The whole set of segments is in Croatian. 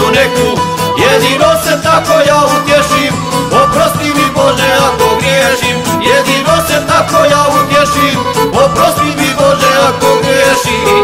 sreću neku. Jedino se tako ja utješim. Oprosti mi Bože ako griješim. Jedino se tako ja utješim. Oprosti mi Bože ako griješim.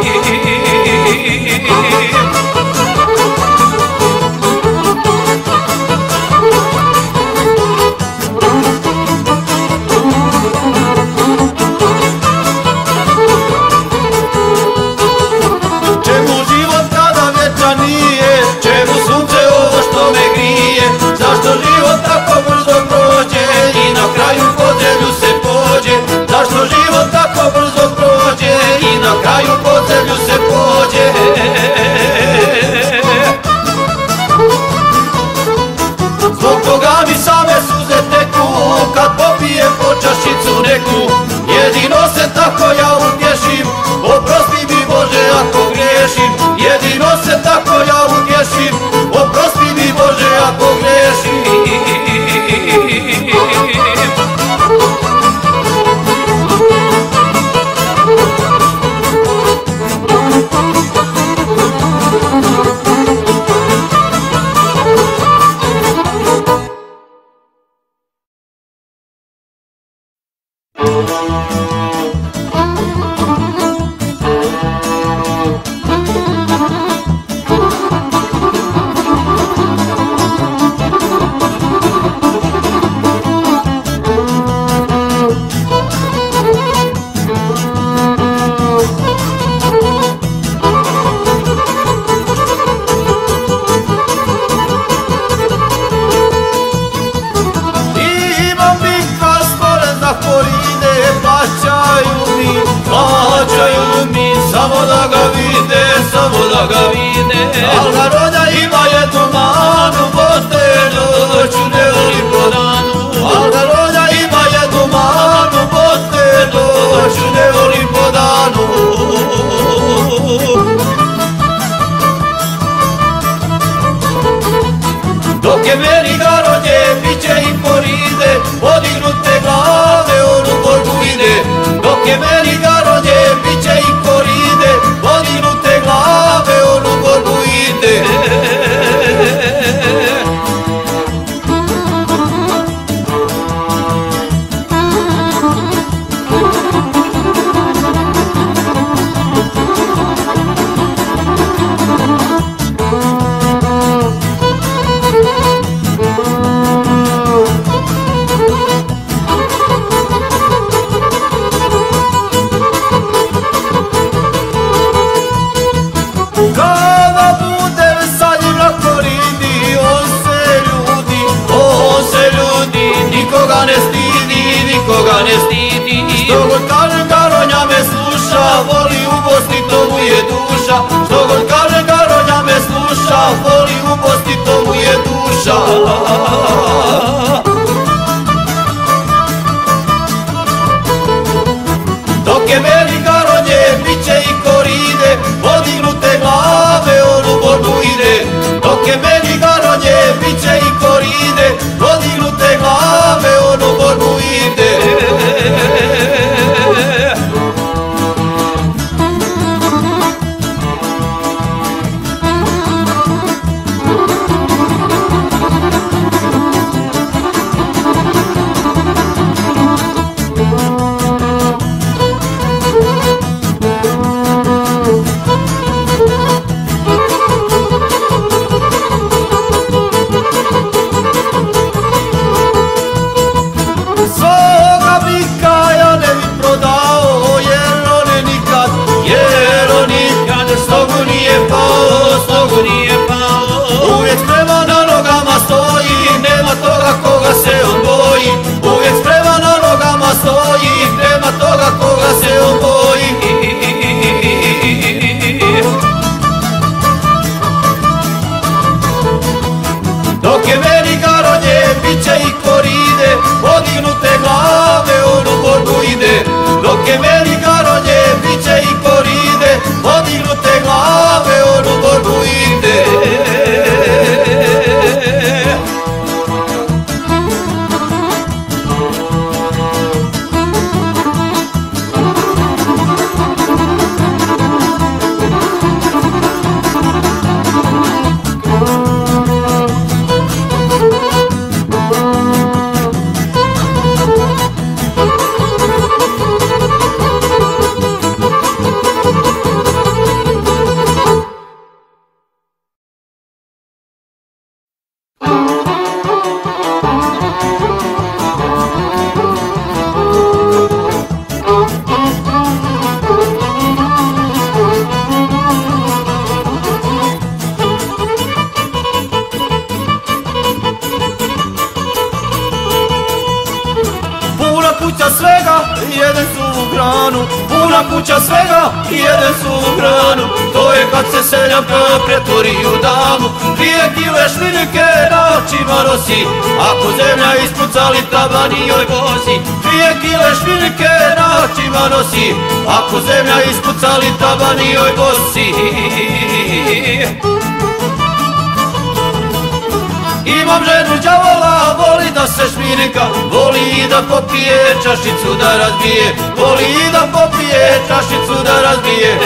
ne stidi, nikoga ne stidi. Što god kažem Garonja me sluša, voli u Bosni to mu je duša. Što god kažem Garonja me sluša, voli u Bosni to mu je duša. Dok je meni Garonje, bit će i koride, podignute glave, on u borbu ide. Dok je meni Garonje, bit će i koride gider nosi Ako zemlja ispucali tabani joj vozi. Dvije kile šmiljke na očima nosi Ako zemlja ispucali tabani joj vozi. Imam ženu đavola, voli da se šminika Voli i da popije čašicu da razbije. Voli i da popije čašicu da razbije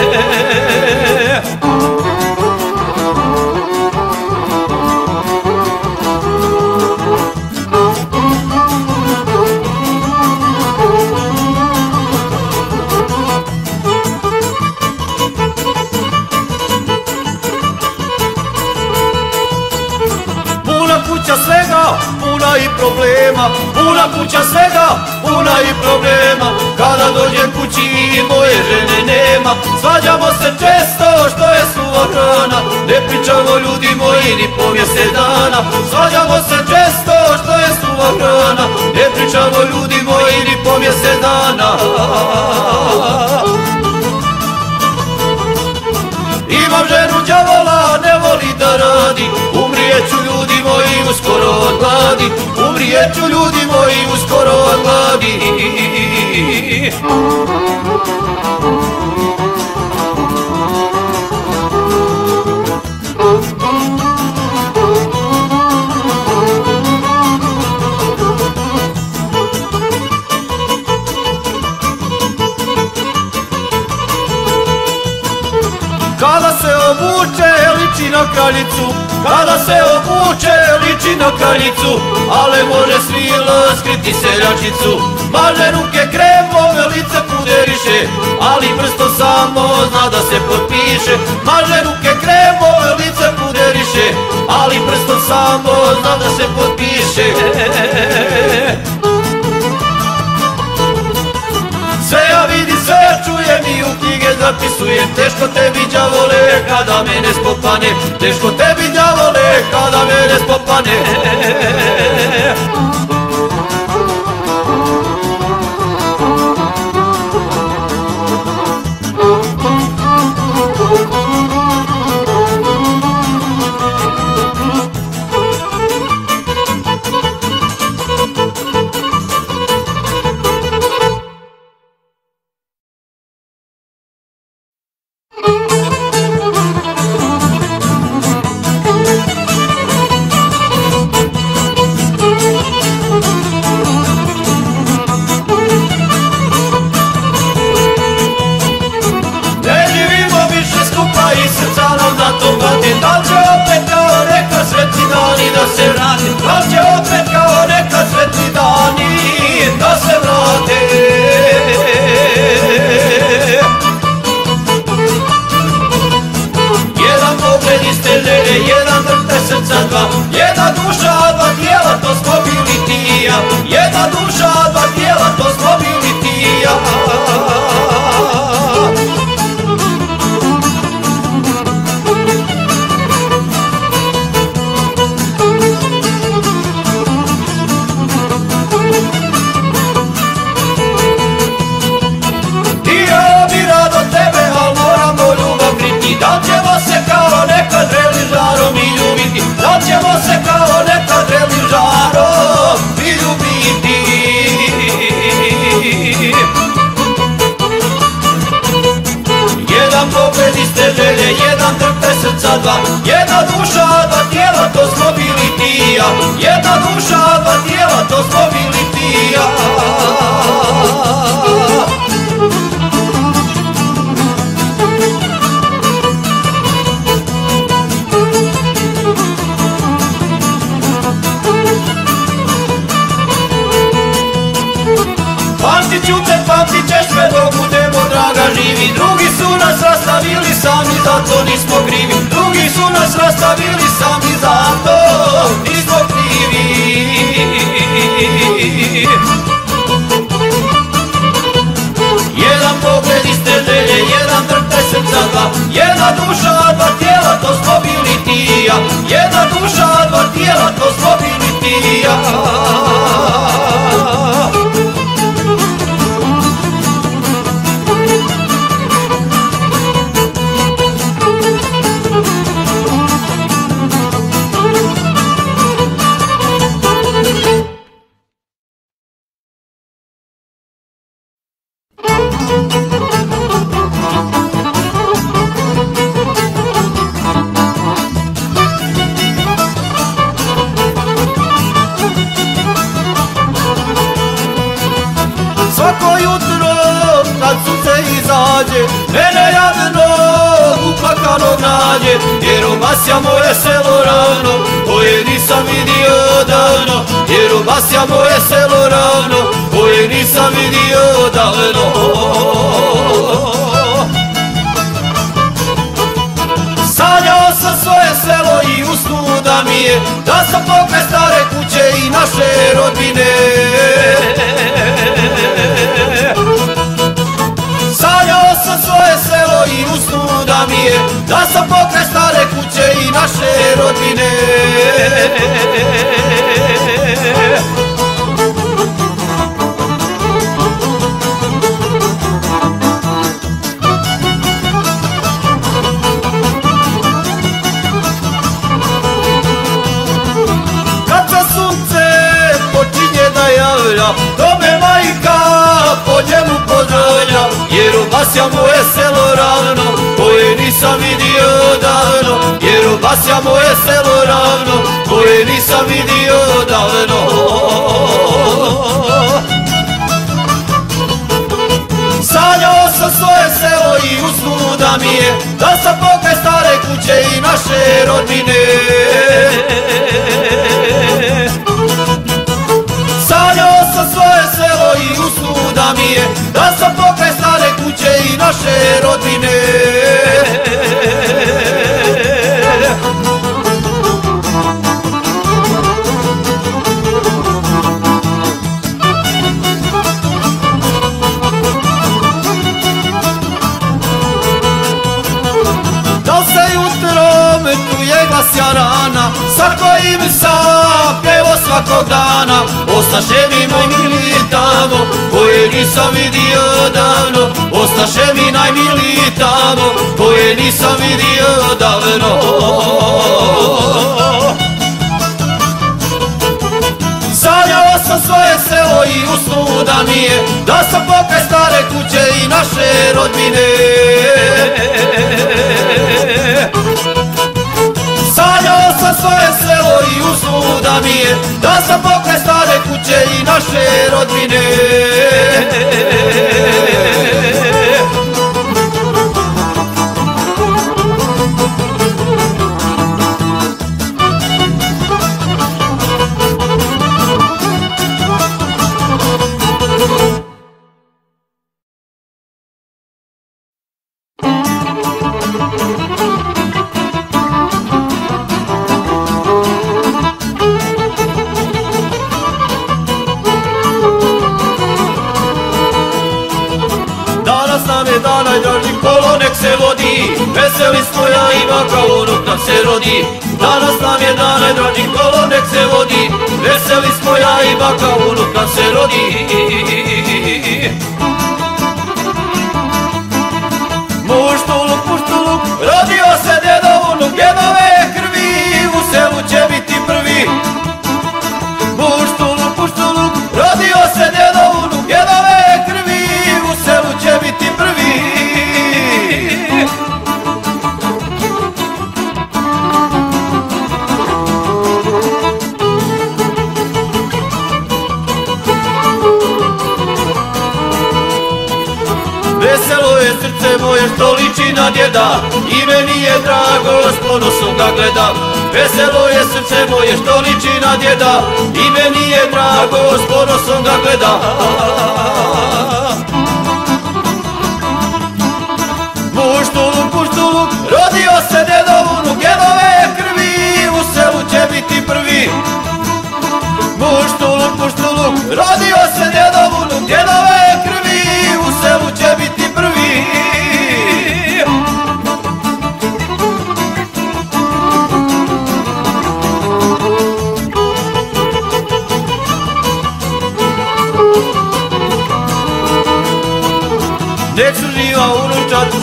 kuća svega, puna i problema Puna kuća svega, puna i problema. Kada dođe kući i moje žene nema Svađamo se često što je suva hrana. Ne pričamo ljudi moji ni po mjesec dana. Svađamo se često što je suva hrana. Ne pričamo ljudi moji ni po mjesec dana. Imam ženu đavola, ne voli da radi. Umrijeću ljudi moji uskoro od gladi Umrijeću ljudi moji uskoro od gladi Kada se obuče na kraljicu Kada se obuče liči na kraljicu Ale može svila skriti seljačicu. Maže ruke kremove lice puderiše Ali prsto samo zna da se potpiše. Maže ruke kremove lice puderiše Ali prsto samo zna da se potpiše zapisujem Teško tebi đavole kada mene spopane. Teško tebi đavole kada mene spopane Jedna duša, dva tijela, to smo bili ti ja. Pamtit ću te, pamtit ćeš me draga živi. Drugi su nas rastavili sami, zato nismo krivi. Drugi su nas rastavili sami, zato nismo krivi Jedan pogled iste želje, jedan drhtaj srca dva. Jedna duša, dva tijela, to smo bili ti i ja. Jedna duša, dva tijela, to smo bili ti i ja Pokraj stare kuće i naše rodbine. Sanjao sam svoje selo i usnu da mi je Da sam pokraj stare kuće i naše rodbine To me majka po njemu pozdravlja Jer obasja moje selo ravno Koje nisam vidio davno. Jer obasja moje selo ravno Koje nisam vidio davno. Sanjao sam svoje selo i da mi je Da sam pokraj stare kuće i naše rodbine usnu da mi je Da sam pokraj stare kuće i naše rodbine Da se jutrom čuje glas jarana Sa kojim svakog dana. Ostaše mi moj mili tamo Koje nisam vidio davno. Ostaše mi najmiliji tamo Koje nisam vidio davno. Sanjao sam svoje selo i usnu da mi je Da sam pokraj stare kuće i naše rodbine Svoje selo i usnu da mi je Da sam pokraj stare kuće i naše rodbine Veseli smo ja i baka unuk nam se rodi. Danas nam je dan najdraži kolo nek se vodi. Veseli smo ja i baka unuk nam se rodi I meni je drago, s ponosom ga gledam. Veselo je srce moje što liči na djeda. I meni je drago, s ponosom ga gledam. Puštuluk, puštuluk, rodio se djedovunu Djedove krvi, u selu će biti prvi. Puštuluk, puštuluk, rodio se djedovunu Djedove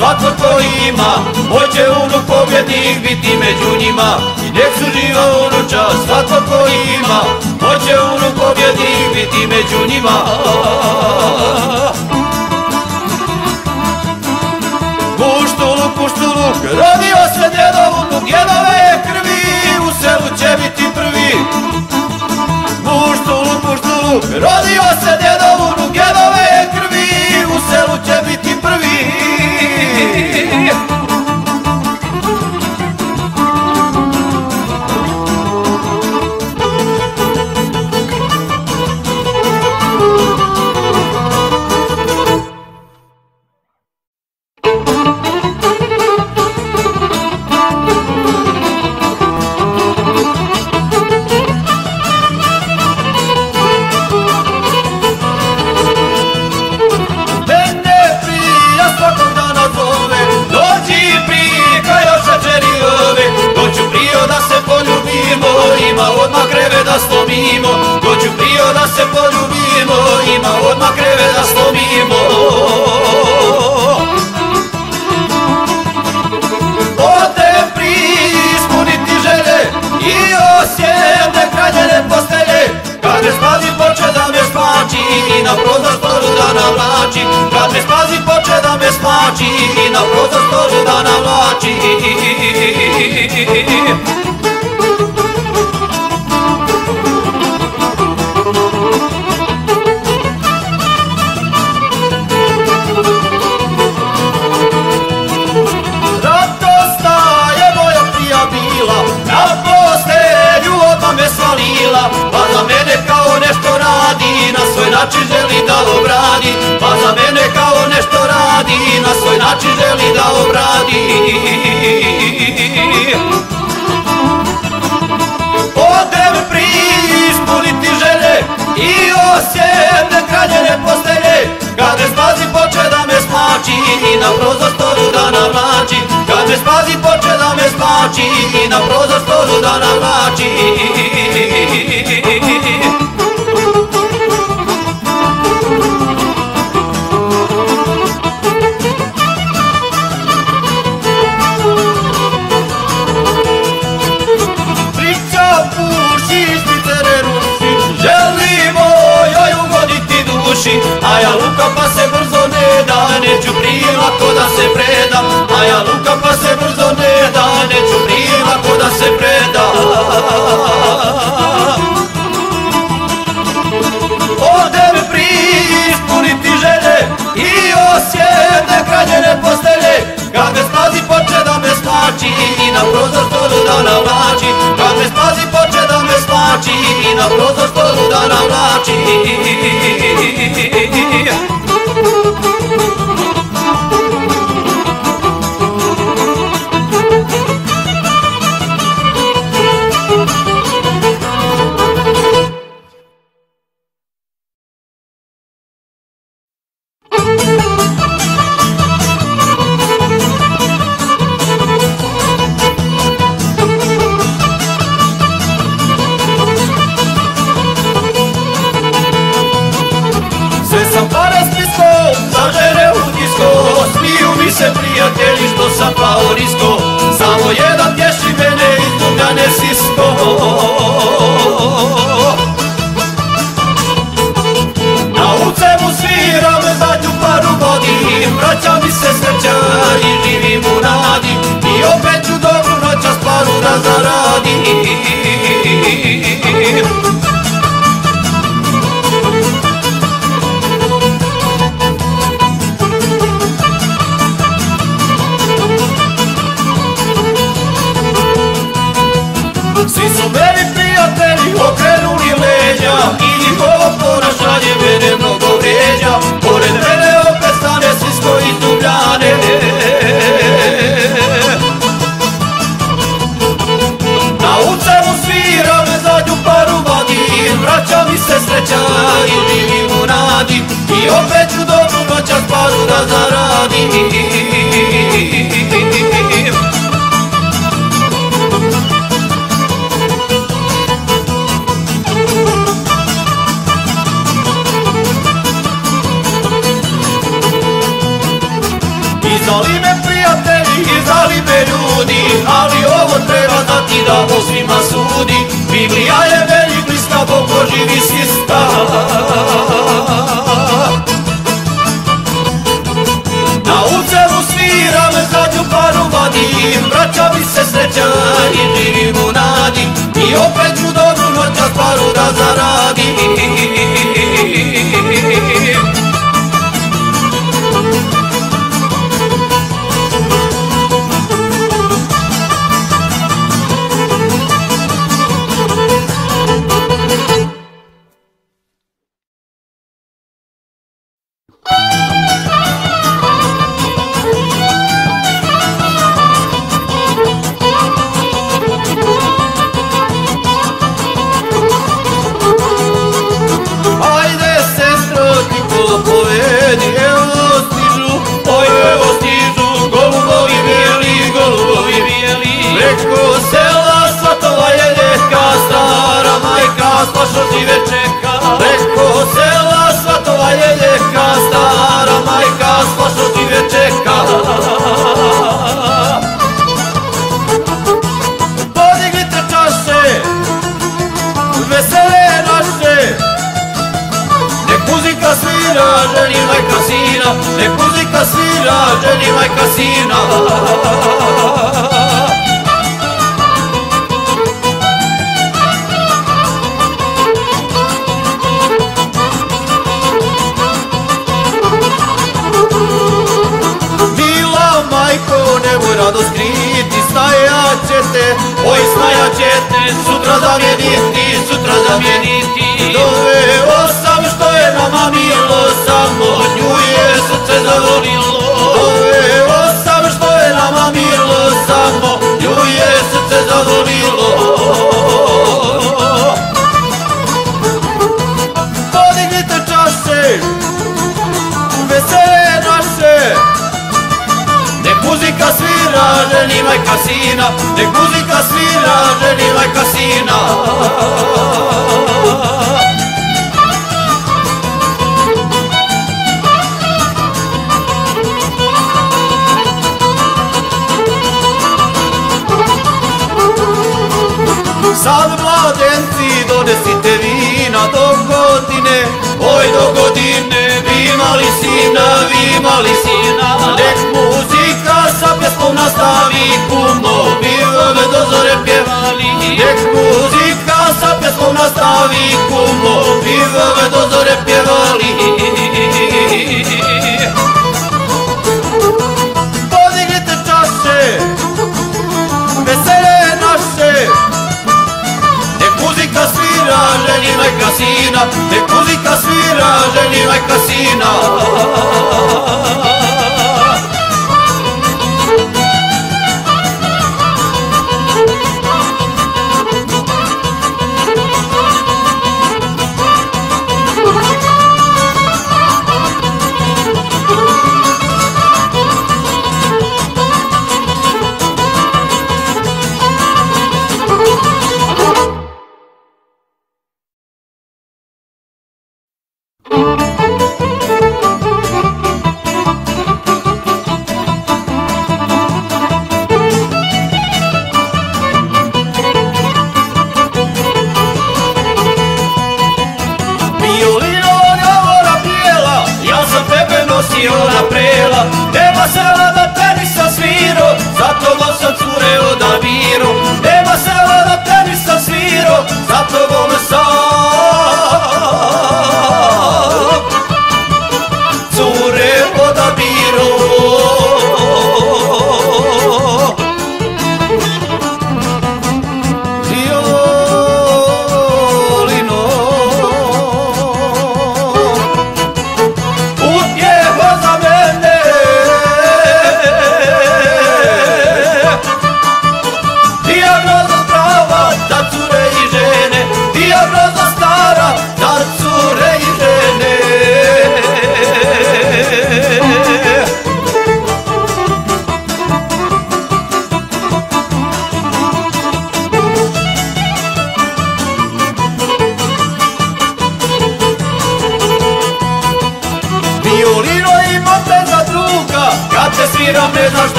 svatko ko ima Hoće unuk pobjednik biti među njima. I nek su živa unučad, svatko ko ima Hoće unuk pobjednik biti među njima. Puštuluk, puštuluk, rodio se djedov unuk Djedove je krvi, u selu će biti prvi. Puštuluk, puštuluk, rodio se slomimo Doću prio da se poljubimo Ima odmah kreve da slomimo. Ode prije ispuniti želje I osjede kraljene postelje Kad me spazi poče da me spači I na prozor stolu da navlači. Kad me spazi poče da me spači I na prozor stolu da navlači Pa za mene kao nešto radi Na svoj način želi da obradi. Pa za mene kao nešto radi Na svoj način želi da obradi. Odem ispuniti želje I osjete kraljene postelje. Kad me spazi poče da me smači I na prozor stolu da navlači. Kad me spazi poče da me smači I na prozor stolu da navlači se brzo ne da Neću prije lako da se predam. A ja luka pa se brzo ne da Neću prije lako da se predam. Odem prije ispuniti želje I osjete kraljene postelje. Kad me spazi poče da me slači I na prozor stolu da navlači. Kad me spazi poče da me slači I na prozor stolu da navlači Thank you. Ali ovo treba znati da Bog svima sudi. Biblija je veli bliska, Bog poživi sista Na ucevu sviram, zadnju paru vadim. Braća mi se sreća i živim u nadi. I opet ću dobru noćas paru da zaradim ženi majka sina Mila majko, ne moj rado skriti Stajat ćete, oj stajat ćete Sutra zamijeniti, sutra zamijeniti Sad mladenci donesite vina do godine. Oj do godine vi mali sina, vi mali sina. Nek muzika sa pjesmom nastavi kumo Vi ove dozore pjevali. Nek muzika sa pjesmom nastavi kumo Vi ove dozore pjevali. Podignite čaše Vesele naše. Nek muzika svira, ženi majka sina Nek muzika svira, ženi majka sina